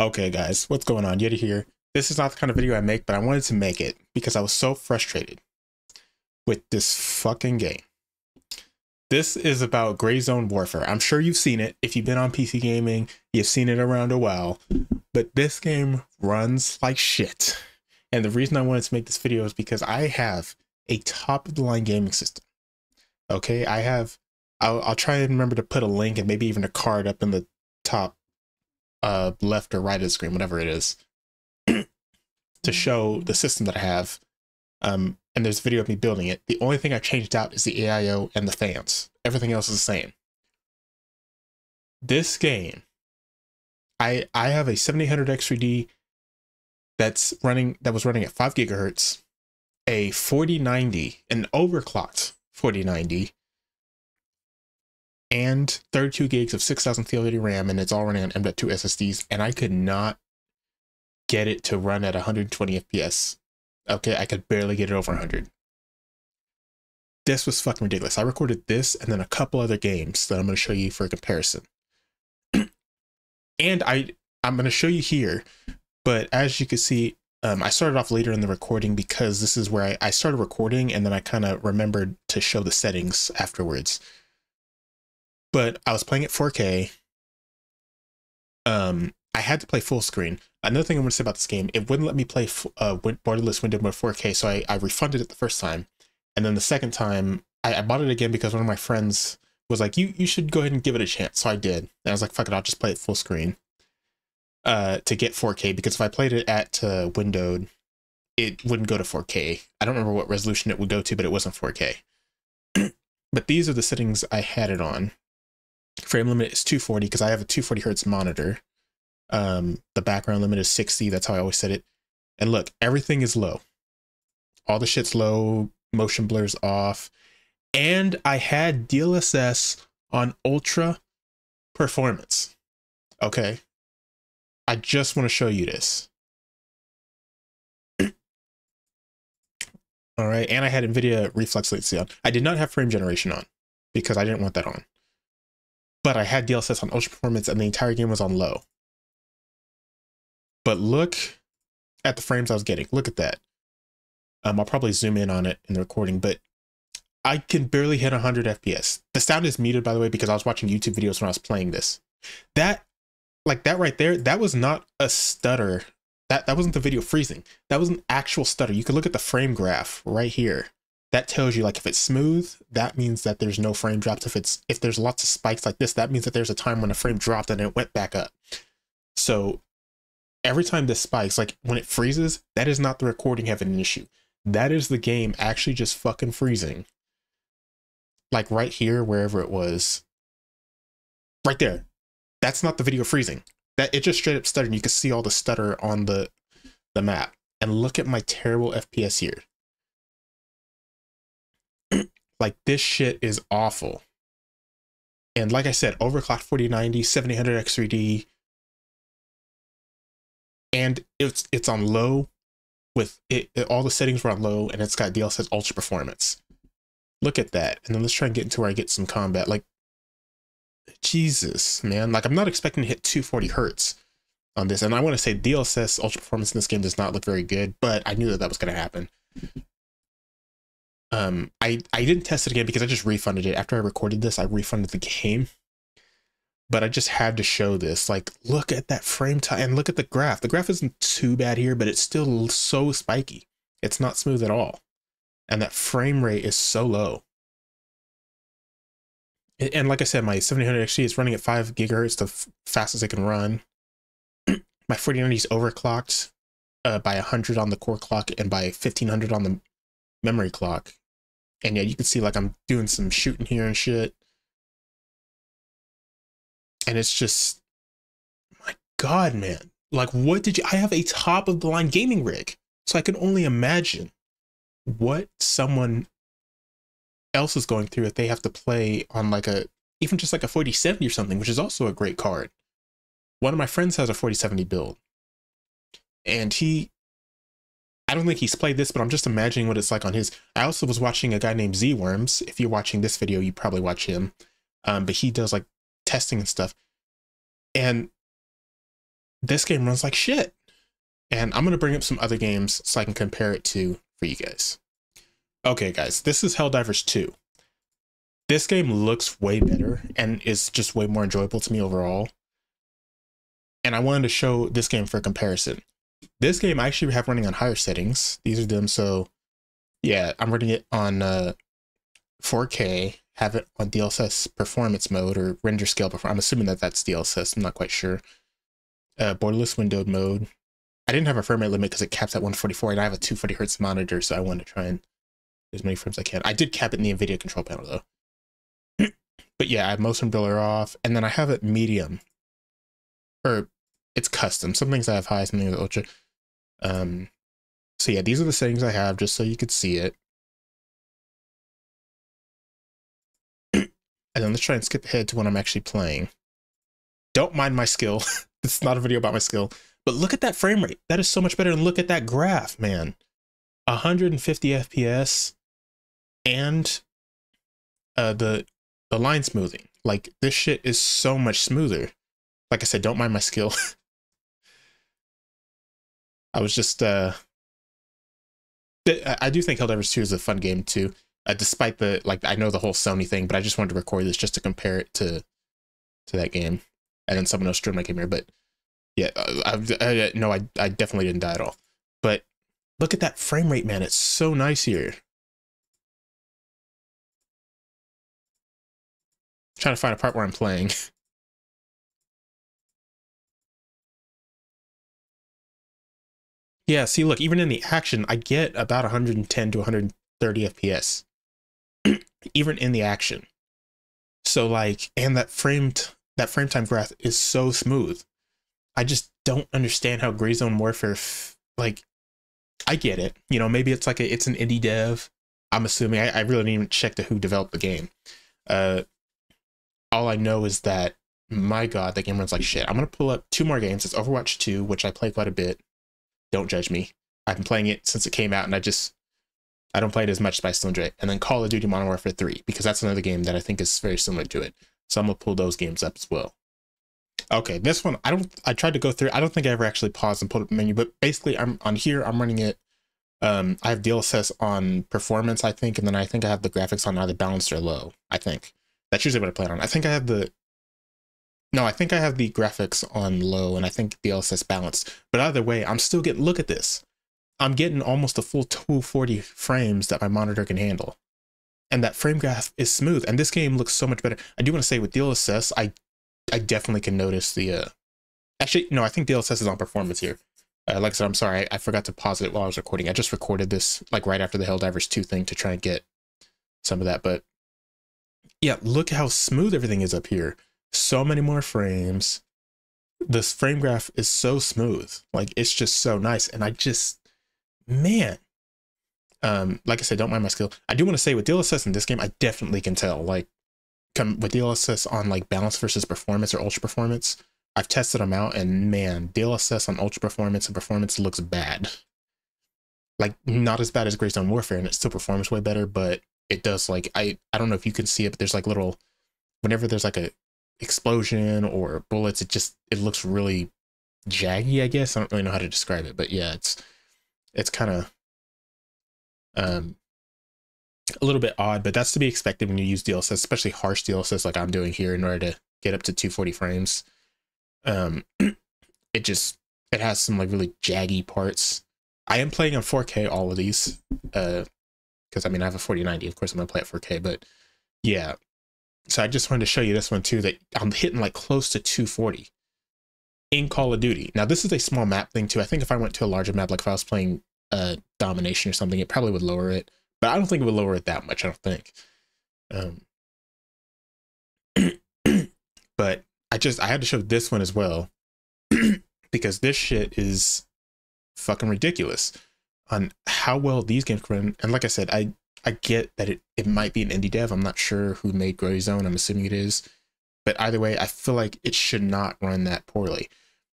Okay, guys, what's going on? Yeti here. This is not the kind of video I make, but I wanted to make it because I was so frustrated with this fucking game. This is about Gray Zone Warfare. I'm sure you've seen it. If you've been on PC gaming, you've seen it around a while. But this game runs like shit. And the reason I wanted to make this video is because I have a top of the line gaming system. Okay, I have, I'll, I'll try and remember to put a link and maybe even a card up in the top uh, left or right of the screen, whatever it is, to show the system that I have. Um, and there's video of me building it. The only thing I changed out is the AIO and the fans. Everything else is the same. This game, I I have a 7800 X3D that's running that was running at 5 gigahertz, a 4090, an overclocked 4090, and 32 gigs of 6000 TLD RAM, and it's all running on M.2 SSDs, and I could not get it to run at 120 FPS. Okay, I could barely get it over 100. This was fucking ridiculous. I recorded this and then a couple other games that I'm going to show you for a comparison. and I I'm going to show you here, but as you can see, um, I started off later in the recording because this is where I, I started recording and then I kind of remembered to show the settings afterwards but I was playing at 4K. Um, I had to play full screen. Another thing I want to say about this game, it wouldn't let me play uh, Borderless Window Mode 4K, so I, I refunded it the first time. And then the second time, I, I bought it again because one of my friends was like, you, you should go ahead and give it a chance. So I did. And I was like, fuck it, I'll just play it full screen uh, to get 4K because if I played it at uh, windowed, it wouldn't go to 4K. I don't remember what resolution it would go to, but it wasn't 4K. but these are the settings I had it on frame limit is 240 because I have a 240 hertz monitor. Um, the background limit is 60. That's how I always set it. And look, everything is low. All the shit's low. Motion blurs off. And I had DLSS on ultra performance. Okay. I just want to show you this. All right. And I had NVIDIA reflex latency on. I did not have frame generation on because I didn't want that on but I had DLSS on ultra performance and the entire game was on low. But look at the frames I was getting. Look at that. Um, I'll probably zoom in on it in the recording, but I can barely hit 100 FPS. The sound is muted, by the way, because I was watching YouTube videos when I was playing this. That, like that right there, that was not a stutter. That that wasn't the video freezing. That was an actual stutter. You can look at the frame graph right here that tells you like if it's smooth that means that there's no frame drops. If it's if there's lots of spikes like this that means that there's a time when a frame dropped and it went back up. So every time this spikes like when it freezes that is not the recording having an issue. That is the game actually just fucking freezing. Like right here wherever it was. Right there. That's not the video freezing. That it just straight up stuttered. You can see all the stutter on the the map. And look at my terrible fps here like this shit is awful. And like I said, overclocked 4090, 7800 X3D, and it's it's on low with it, it, all the settings were on low and it's got DLSS ultra performance. Look at that. And then let's try and get into where I get some combat. Like Jesus, man. Like I'm not expecting to hit 240 hertz on this. And I want to say DLSS ultra performance in this game does not look very good, but I knew that that was going to happen um i i didn't test it again because i just refunded it. After i recorded this i refunded the game. But i just had to show this. Like look at that frame time and look at the graph. The graph isn't too bad here but it's still so spiky. It's not smooth at all. And that frame rate is so low. And like i said my 700 XT is running at 5 gigahertz the fastest it can run. My 4090 is overclocked uh, by 100 on the core clock and by 1500 on the memory clock and yeah, you can see like I'm doing some shooting here and shit. And it's just, my God, man. Like, what did you, I have a top of the line gaming rig. So I can only imagine what someone else is going through if they have to play on like a, even just like a 4070 or something, which is also a great card. One of my friends has a 4070 build. And he I don't think he's played this, but I'm just imagining what it's like on his. I also was watching a guy named zWORMz. If you're watching this video, you probably watch him. Um, but he does like testing and stuff. And this game runs like shit. And I'm going to bring up some other games so I can compare it to for you guys. Okay, guys, this is Helldivers 2. This game looks way better and is just way more enjoyable to me overall. And I wanted to show this game for comparison. This game I actually have running on higher settings. These are them. So yeah, I'm running it on uh, 4K, have it on DLSS performance mode or render scale performance. I'm assuming that that's DLSS. I'm not quite sure. Uh, borderless windowed mode. I didn't have a frame rate limit because it caps at 144 and I have a 240 hertz monitor, so I wanted to try and as many frames as I can. I did cap it in the NVIDIA control panel though. but yeah, I have motion blur off, and then I have it medium. Or it's custom. Some things I have high, some things ultra. Um so yeah, these are the settings I have just so you could see it. and then let's try and skip ahead to when I'm actually playing. Don't mind my skill. it's not a video about my skill. But look at that frame rate. That is so much better. And look at that graph, man. 150 FPS and uh, the the line smoothing. Like this shit is so much smoother. Like I said, don't mind my skill. I was just uh I do think Helldivers 2 is a fun game too. Uh, despite the like I know the whole Sony thing, but I just wanted to record this just to compare it to to that game. And then someone else streamed my game here, but yeah, uh, I, I, no, I I definitely didn't die at all. But look at that frame rate, man. It's so nice here. trying to find a part where I'm playing. yeah, see, look, even in the action, I get about 110 to 130 FPS. even in the action. So like, and that framed that frame time graph is so smooth. I just don't understand how Gray Zone Warfare, like, I get it. You know, maybe it's like a, it's an indie dev. I'm assuming I, I really didn't even check to who developed the game. Uh, all I know is that my god, that game runs like shit. I'm gonna pull up two more games. It's Overwatch 2, which I play quite a bit. Don't judge me. I've been playing it since it came out, and I just I don't play it as much, but I still enjoy it. And then Call of Duty Modern Warfare 3, because that's another game that I think is very similar to it. So I'm gonna pull those games up as well. Okay, this one I don't. I tried to go through. I don't think I ever actually paused and pulled up the menu, but basically, I'm on here. I'm running it. Um, I have DLSS on performance, I think, and then I think I have the graphics on either balanced or low. I think. That's usually what I play on. I think I have the no, I think I have the graphics on low and I think DLSS balanced. But either way, I'm still getting look at this. I'm getting almost a full 240 frames that my monitor can handle. And that frame graph is smooth. And this game looks so much better. I do want to say with DLSS, I I definitely can notice the uh actually no, I think DLSS is on performance here. Uh, like I said, I'm sorry, I, I forgot to pause it while I was recording. I just recorded this like right after the Helldivers 2 thing to try and get some of that, but yeah, look how smooth everything is up here. So many more frames. This frame graph is so smooth. Like it's just so nice. And I just, man, um, like I said, don't mind my skill. I do want to say with DLSS in this game, I definitely can tell. Like, come with DLSS on like balance versus performance or ultra performance. I've tested them out, and man, DLSS on ultra performance and performance looks bad. Like not as bad as Gray Zone Warfare, and it still performs way better, but it does like I I don't know if you can see it, but there's like little whenever there's like a explosion or bullets, it just it looks really jaggy, I guess. I don't really know how to describe it, but yeah, it's it's kind of um a little bit odd, but that's to be expected when you use DLSS, especially harsh DLSS like I'm doing here in order to get up to 240 frames. Um it just it has some like really jaggy parts. I am playing on 4K all of these. Uh because I mean I have a 4090. Of course I'm gonna play it 4K, but yeah. So I just wanted to show you this one too. That I'm hitting like close to 240 in Call of Duty. Now this is a small map thing too. I think if I went to a larger map, like if I was playing uh, Domination or something, it probably would lower it. But I don't think it would lower it that much. I don't think. Um, but I just I had to show this one as well because this shit is fucking ridiculous on how well these games run. And like I said, I I get that it, it might be an indie dev. I'm not sure who made Gray Zone. I'm assuming it is. But either way, I feel like it should not run that poorly.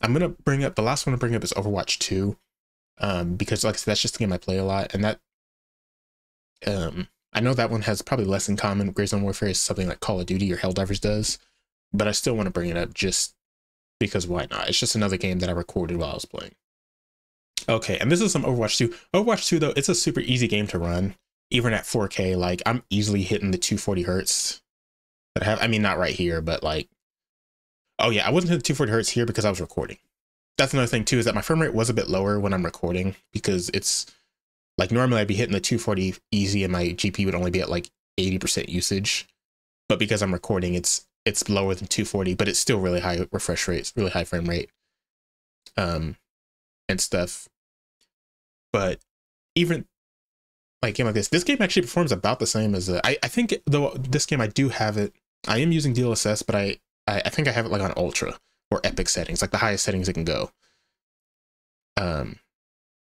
I'm gonna bring up the last one to bring up is Overwatch 2. Um, because like I said, that's just a game I play a lot, and that um I know that one has probably less in common. Gray Zone Warfare is something like Call of Duty or Helldivers does, but I still want to bring it up just because why not? It's just another game that I recorded while I was playing. Okay, and this is some Overwatch 2. Overwatch 2 though, it's a super easy game to run, even at 4K. Like I'm easily hitting the 240 hertz that I have. I mean, not right here, but like, oh yeah, I wasn't hitting 240 hertz here because I was recording. That's another thing too, is that my frame rate was a bit lower when I'm recording because it's like normally I'd be hitting the 240 easy and my GPU would only be at like 80% usage. But because I'm recording, it's it's lower than 240, but it's still really high refresh rates, really high frame rate. Um and stuff. But even like game like this, this game actually performs about the same as I, I think though this game I do have it. I am using DLSS, but I, I I think I have it like on ultra or epic settings, like the highest settings it can go. Um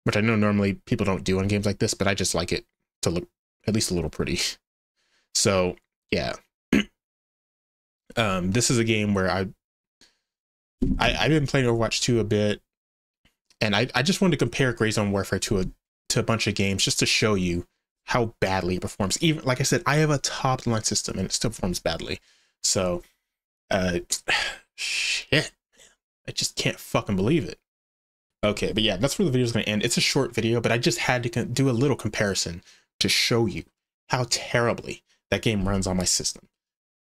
which I know normally people don't do on games like this, but I just like it to look at least a little pretty. So yeah. um, this is a game where I, I I've been playing Overwatch 2 a bit, and I, I just wanted to compare Gray Zone Warfare to a to a bunch of games just to show you how badly it performs. Even like I said, I have a top line system and it still performs badly. So uh shit. I just can't fucking believe it. Okay, but yeah, that's where the video is going to end. It's a short video, but I just had to do a little comparison to show you how terribly that game runs on my system.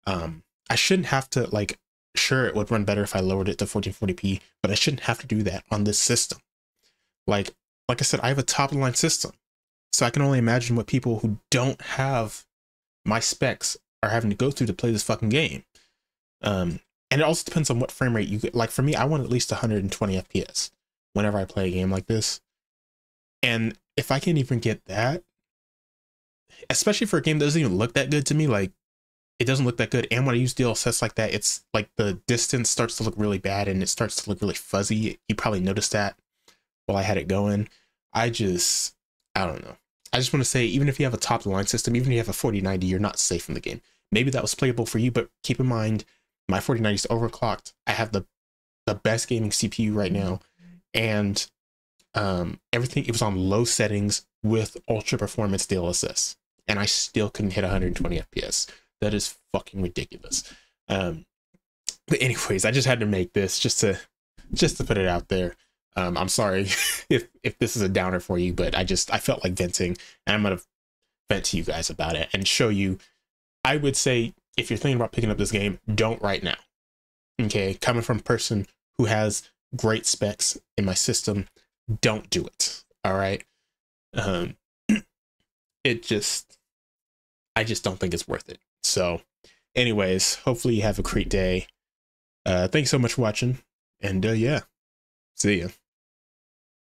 Um, I shouldn't have to like, sure, it would run better if I lowered it to 1440p, but I shouldn't have to do that on this system. Like, like I said, I have a top line system, so I can only imagine what people who don't have my specs are having to go through to play this fucking game. Um, and it also depends on what frame rate you get. Like for me, I want at least 120 FPS whenever I play a game like this. And if I can even get that, especially for a game that doesn't even look that good to me, like it doesn't look that good. And when I use DLSS like that, it's like the distance starts to look really bad and it starts to look really fuzzy. You probably noticed that while I had it going. I just, I don't know. I just want to say, even if you have a top line system, even if you have a 4090, you're not safe in the game. Maybe that was playable for you, but keep in mind, my 4090 is overclocked. I have the the best gaming CPU right now and um, everything it was on low settings with ultra performance DLSS, and I still couldn't hit 120 FPS. That is fucking ridiculous. Um, but anyways, I just had to make this just to just to put it out there. Um, I'm sorry if if this is a downer for you, but I just I felt like venting, and I'm gonna vent to you guys about it and show you. I would say if you're thinking about picking up this game, don't right now. Okay, coming from a person who has great specs in my system, don't do it. All right. Um, it just, I just don't think it's worth it. So, anyways, hopefully you have a great day. Uh, thanks so much for watching. And uh, yeah, see ya.